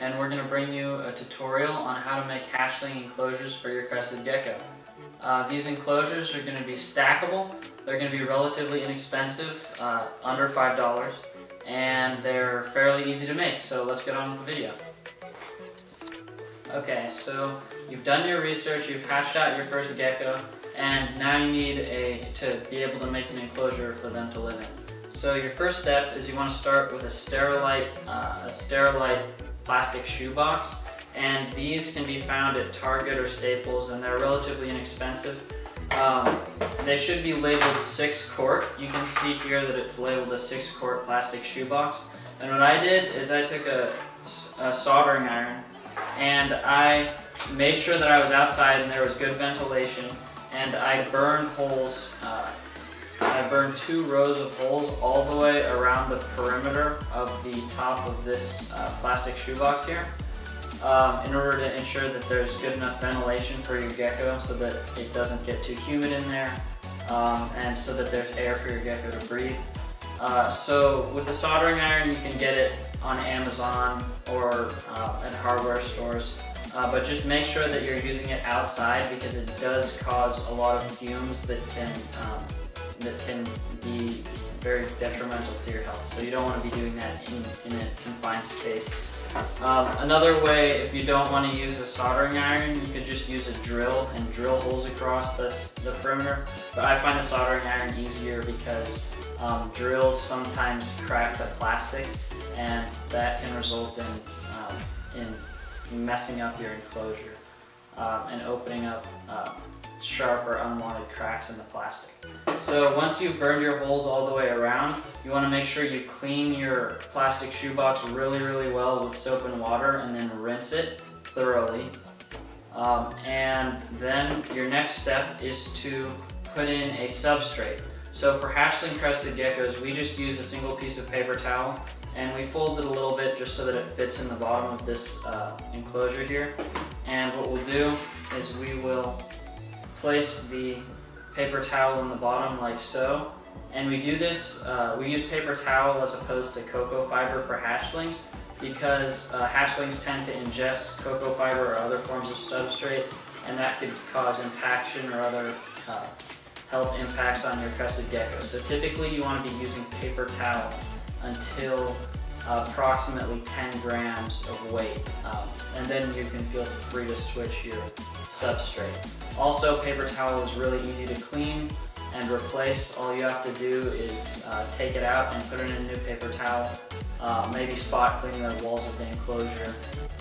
and we're going to bring you a tutorial on how to make hatchling enclosures for your crested gecko. Uh, these enclosures are going to be stackable, they're going to be relatively inexpensive, uh, under $5, and they're fairly easy to make, so let's get on with the video. Okay, so you've done your research, you've hatched out your first gecko, and now you need a to be able to make an enclosure for them to live in. So your first step is you want to start with a Sterilite, uh, a Sterilite plastic shoebox, and these can be found at Target or Staples, and they're relatively inexpensive. Um, they should be labeled six quart. You can see here that it's labeled a six quart plastic shoebox. And what I did is I took a, a soldering iron and I made sure that I was outside and there was good ventilation and I burned holes, uh, I burned two rows of holes all the way around the perimeter of the top of this uh, plastic shoebox here um, in order to ensure that there's good enough ventilation for your gecko so that it doesn't get too humid in there um, and so that there's air for your gecko to breathe. Uh, so with the soldering iron you can get it on Amazon or uh, at hardware stores. Uh, but just make sure that you're using it outside because it does cause a lot of fumes that can um, that can be very detrimental to your health. So you don't want to be doing that in, in a confined space. Um, another way, if you don't want to use a soldering iron, you could just use a drill and drill holes across this, the perimeter. But I find the soldering iron easier because um, drills sometimes crack the plastic and that can result in, um, in messing up your enclosure um, and opening up uh, sharp or unwanted cracks in the plastic. So once you've burned your holes all the way around, you want to make sure you clean your plastic shoebox really, really well with soap and water and then rinse it thoroughly. Um, and then your next step is to put in a substrate. So for hatchling crested geckos, we just use a single piece of paper towel and we fold it a little bit just so that it fits in the bottom of this uh, enclosure here. And what we'll do is we will place the paper towel in the bottom like so. And we do this, uh, we use paper towel as opposed to coco fiber for hatchlings because uh, hatchlings tend to ingest coco fiber or other forms of substrate and that could cause impaction or other uh, health impacts on your crested gecko. So typically you want to be using paper towel until approximately 10 grams of weight. Um, and then you can feel free to switch your substrate. Also, paper towel is really easy to clean and replace. All you have to do is uh, take it out and put it in a new paper towel, uh, maybe spot clean the walls of the enclosure,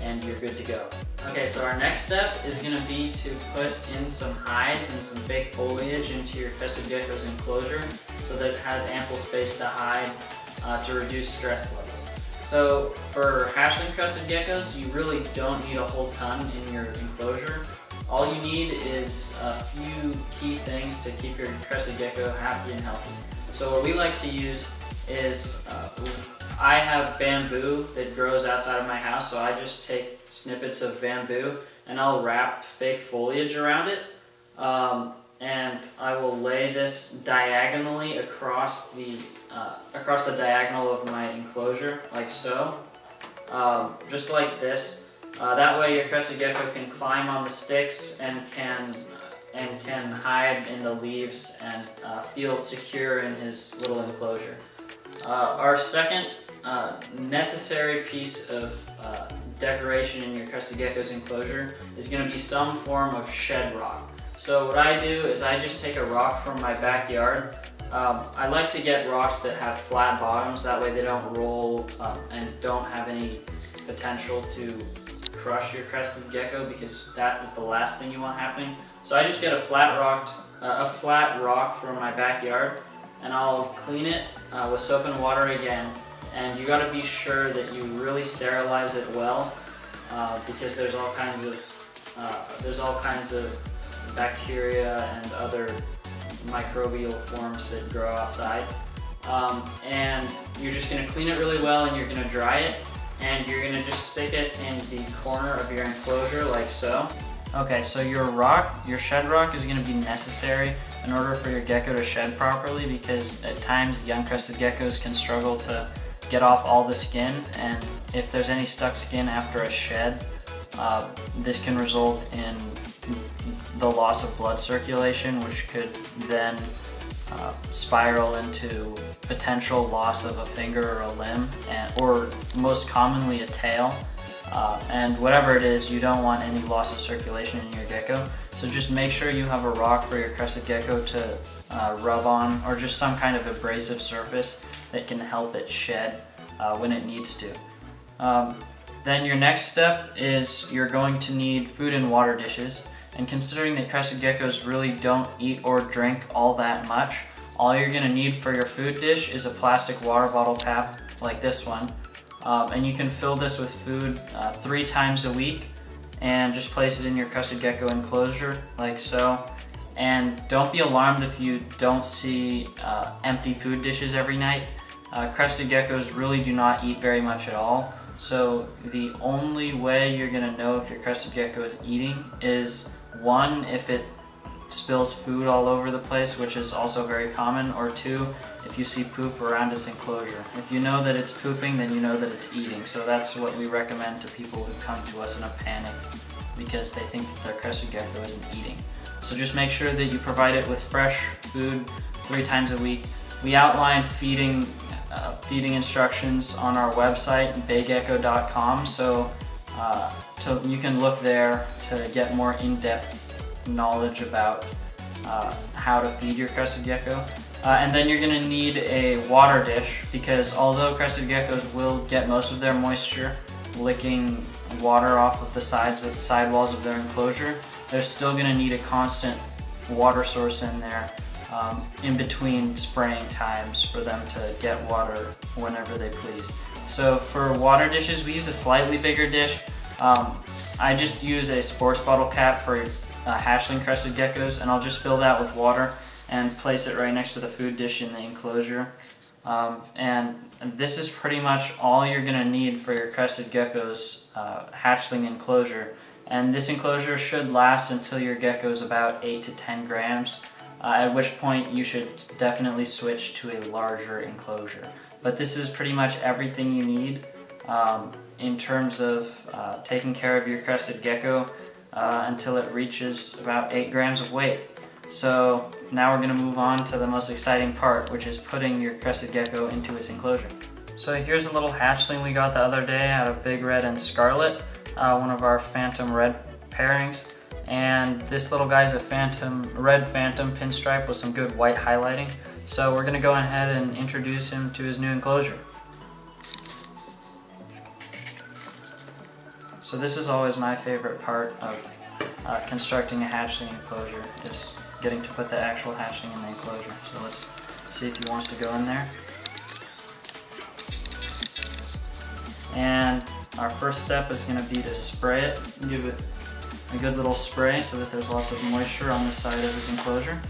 and you're good to go. Okay, so our next step is gonna be to put in some hides and some fake foliage into your crested gecko's enclosure so that it has ample space to hide uh, to reduce stress levels. So for hatchling crested geckos, you really don't need a whole ton in your enclosure. All you need is a few key things to keep your crested gecko happy and healthy. So what we like to use is, uh, I have bamboo that grows outside of my house, so I just take snippets of bamboo and I'll wrap fake foliage around it. Um, and I will lay this diagonally across the uh, across the diagonal of my enclosure, like so, um, just like this. Uh, that way your crested gecko can climb on the sticks and can and can hide in the leaves and uh, feel secure in his little enclosure. Uh, our second uh, necessary piece of uh, decoration in your crested gecko's enclosure is going to be some form of shed rock. So what I do is I just take a rock from my backyard. Um, I like to get rocks that have flat bottoms, that way they don't roll um, and don't have any potential to crush your crested gecko because that is the last thing you want happening. So I just get a flat rock, uh, a flat rock from my backyard and I'll clean it uh, with soap and water again. And you gotta be sure that you really sterilize it well uh, because there's all kinds of, uh, there's all kinds of bacteria and other microbial forms that grow outside. Um, and you're just gonna clean it really well and you're gonna dry it and you're gonna just stick it in the corner of your enclosure like so. Okay, so your rock, your shed rock is gonna be necessary in order for your gecko to shed properly because at times young crested geckos can struggle to get off all the skin and if there's any stuck skin after a shed, uh, this can result in the loss of blood circulation, which could then uh, spiral into potential loss of a finger or a limb, and, or most commonly a tail. Uh, and whatever it is, you don't want any loss of circulation in your gecko. So just make sure you have a rock for your crested gecko to uh, rub on, or just some kind of abrasive surface that can help it shed uh, when it needs to. Um, then your next step is you're going to need food and water dishes. And considering that crested geckos really don't eat or drink all that much, all you're gonna need for your food dish is a plastic water bottle cap like this one. Um, and you can fill this with food uh, three times a week and just place it in your crested gecko enclosure like so. And don't be alarmed if you don't see uh, empty food dishes every night. Uh, crested geckos really do not eat very much at all. So the only way you're gonna know if your crested gecko is eating is one, if it spills food all over the place, which is also very common, or two, if you see poop around its enclosure. If you know that it's pooping, then you know that it's eating. So that's what we recommend to people who come to us in a panic because they think that their crested gecko isn't eating. So just make sure that you provide it with fresh food three times a week. We outline feeding uh, feeding instructions on our website, baygecko.com. So uh, to, you can look there to get more in-depth knowledge about uh, how to feed your crested gecko. Uh, and then you're gonna need a water dish because although crested geckos will get most of their moisture licking water off of the sides of the sidewalls of their enclosure, they're still gonna need a constant water source in there um, in between spraying times for them to get water whenever they please. So for water dishes, we use a slightly bigger dish. Um, I just use a sports bottle cap for uh, hatchling crested geckos and I'll just fill that with water and place it right next to the food dish in the enclosure. Um, and this is pretty much all you're going to need for your crested gecko's uh, hatchling enclosure. And this enclosure should last until your gecko is about 8 to 10 grams, uh, at which point you should definitely switch to a larger enclosure. But this is pretty much everything you need um, in terms of uh, taking care of your crested gecko uh, until it reaches about 8 grams of weight. So now we're going to move on to the most exciting part, which is putting your crested gecko into its enclosure. So here's a little hatchling we got the other day out of Big Red and Scarlet, uh, one of our Phantom Red pairings. And this little guy's a Phantom Red Phantom pinstripe with some good white highlighting. So we're gonna go ahead and introduce him to his new enclosure. So this is always my favorite part of uh, constructing a hatchling enclosure, is getting to put the actual hatchling in the enclosure. So let's see if he wants to go in there. And our first step is going to be to spray it, give it a good little spray so that there's lots of moisture on the side of his enclosure.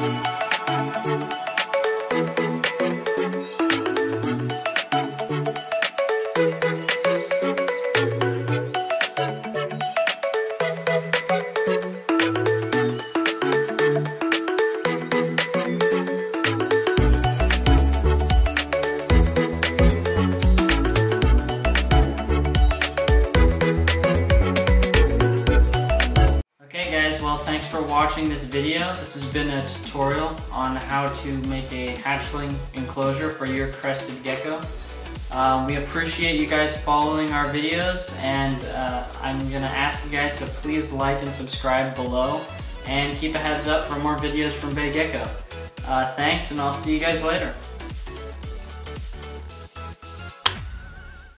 Música this video. This has been a tutorial on how to make a hatchling enclosure for your crested gecko. Um, we appreciate you guys following our videos and uh, I'm going to ask you guys to please like and subscribe below and keep a heads up for more videos from Bay Gecko. Uh, thanks and I'll see you guys later.